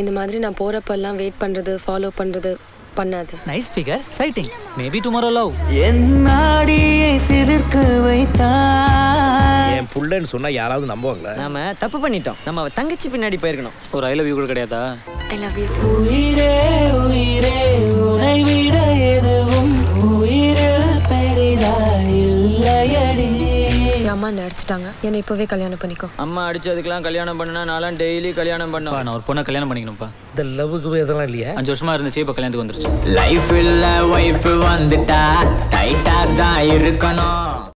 இந்த மாதிரி நான் போறப்பெல்லாம் வெயிட் பண்றது ஃபாலோ பண்றது பண்ணாது. Nice figure sighting maybe tomorrow love என்னாடியை சிலிர்க்க வைத்தாய். என் புள்ளன்னு சொன்னா யாராவது நம்புவாங்களா? நாம தப்பு பண்ணிட்டோம். நம்ம அவ தங்கச்சி பின்னாடி போயிருக்கணும். ஒரு ஐ லவ் யூ கூட கிடையாதா? ஐ லவ் யூ உயிரே உயிரே உனை விட எதுவும் உயிரில் பெரிதா இல்லையடி. என் அம்மா என்ன அடிச்சிட்டாங்க. என்னை இப்போவே கல்யாணம் பண்ணிக்கோ. அம்மா அடிச்சதுக்கெல்லாம் கல்யாணம் பண்ணுனா நான்லாம் டெய்லி கல்யாணம் பண்ணுவேன். நான் ஒரு பொண்ணை கல்யாணம் பண்ணிக்கணும்ப்பா. இந்த லவ்வுக்கு இதெல்லாம் இல்லையா? அஞ்சு வருஷமா இருந்துச்சு இப்போ கல்யாணத்துக்கு வந்துருச்சு. லைஃப் இல்ல ஒய்ஃப் வந்துட்டா. டைட்டா தான் இருக்கணும்.